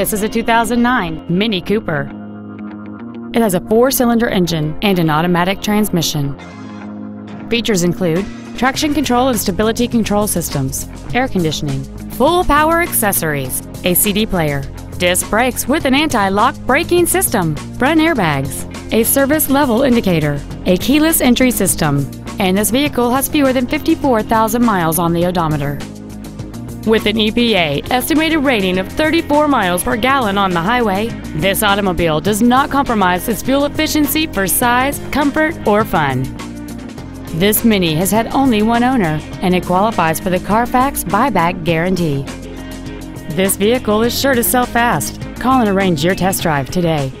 This is a 2009 Mini Cooper. It has a four-cylinder engine and an automatic transmission. Features include traction control and stability control systems, air conditioning, full power accessories, a CD player, disc brakes with an anti-lock braking system, front airbags, a service level indicator, a keyless entry system, and this vehicle has fewer than 54,000 miles on the odometer. With an EPA estimated rating of 34 miles per gallon on the highway, this automobile does not compromise its fuel efficiency for size, comfort, or fun. This Mini has had only one owner, and it qualifies for the Carfax buyback guarantee. This vehicle is sure to sell fast. Call and arrange your test drive today.